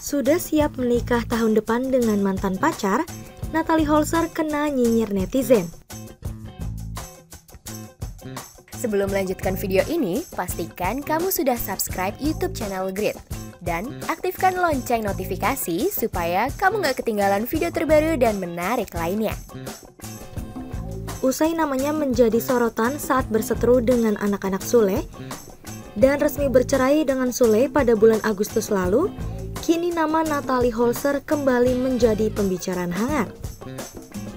Sudah siap menikah tahun depan dengan mantan pacar, Natalie Holzer kena nyinyir netizen. Sebelum melanjutkan video ini, pastikan kamu sudah subscribe YouTube channel Grid. Dan aktifkan lonceng notifikasi supaya kamu gak ketinggalan video terbaru dan menarik lainnya. Usai namanya menjadi sorotan saat berseteru dengan anak-anak Sule, dan resmi bercerai dengan Sule pada bulan Agustus lalu, kini nama Natalie Holzer kembali menjadi pembicaraan hangat.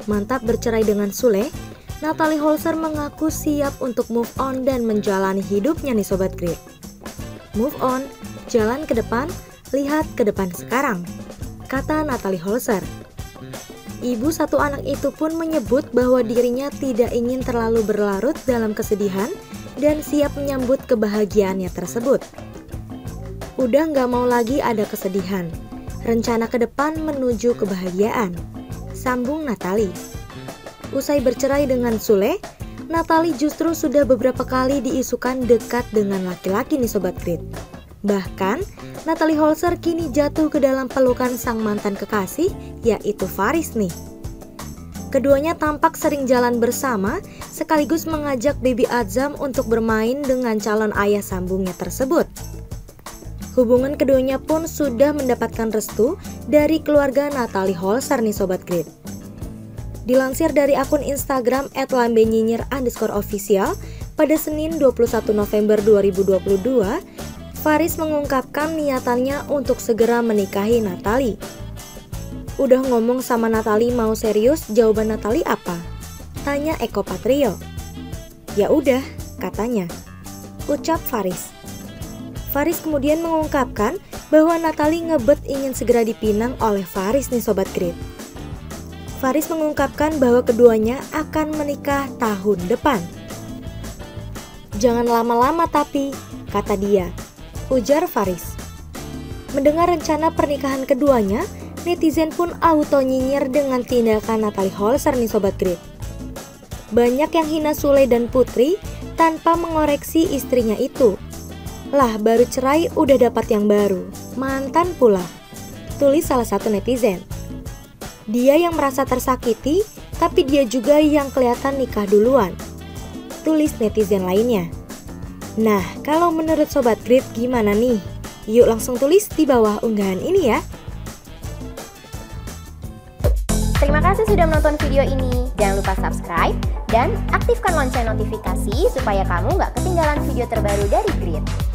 Mantap bercerai dengan Sule, Natalie Holzer mengaku siap untuk move on dan menjalani hidupnya nih Sobat Grid. Move on, jalan ke depan, lihat ke depan sekarang, kata Natalie Holzer. Ibu satu anak itu pun menyebut bahwa dirinya tidak ingin terlalu berlarut dalam kesedihan dan siap menyambut kebahagiaannya tersebut. Udah nggak mau lagi ada kesedihan. Rencana ke depan menuju kebahagiaan. Sambung Natali. Usai bercerai dengan Sule, Natali justru sudah beberapa kali diisukan dekat dengan laki-laki nih Sobat Grid. Bahkan, Natalie Holzer kini jatuh ke dalam pelukan sang mantan kekasih, yaitu Faris nih. Keduanya tampak sering jalan bersama, sekaligus mengajak Baby Azam untuk bermain dengan calon ayah sambungnya tersebut. Hubungan keduanya pun sudah mendapatkan restu dari keluarga Natalie Holzer nih Sobat Grid. Dilansir dari akun Instagram @lambenyinyir underscore official, pada Senin 21 November 2022, Faris mengungkapkan niatannya untuk segera menikahi Natalie. Udah ngomong sama Natalie mau serius, jawaban Natalie apa? Tanya Eko Patrio. Ya udah, katanya. Ucap Faris. Faris kemudian mengungkapkan bahwa Natalie ngebet ingin segera dipinang oleh Faris nih Sobat Grid. Faris mengungkapkan bahwa keduanya akan menikah tahun depan. Jangan lama-lama tapi, kata dia, ujar Faris. Mendengar rencana pernikahan keduanya, netizen pun auto nyinyir dengan tindakan Natalie Holzer nih Sobat Grid. Banyak yang hina Sule dan Putri tanpa mengoreksi istrinya itu lah baru cerai udah dapat yang baru, mantan pula. Tulis salah satu netizen. Dia yang merasa tersakiti, tapi dia juga yang kelihatan nikah duluan. Tulis netizen lainnya. Nah, kalau menurut Sobat Grid gimana nih? Yuk langsung tulis di bawah unggahan ini ya. Terima kasih sudah menonton video ini. Jangan lupa subscribe dan aktifkan lonceng notifikasi supaya kamu nggak ketinggalan video terbaru dari Grid.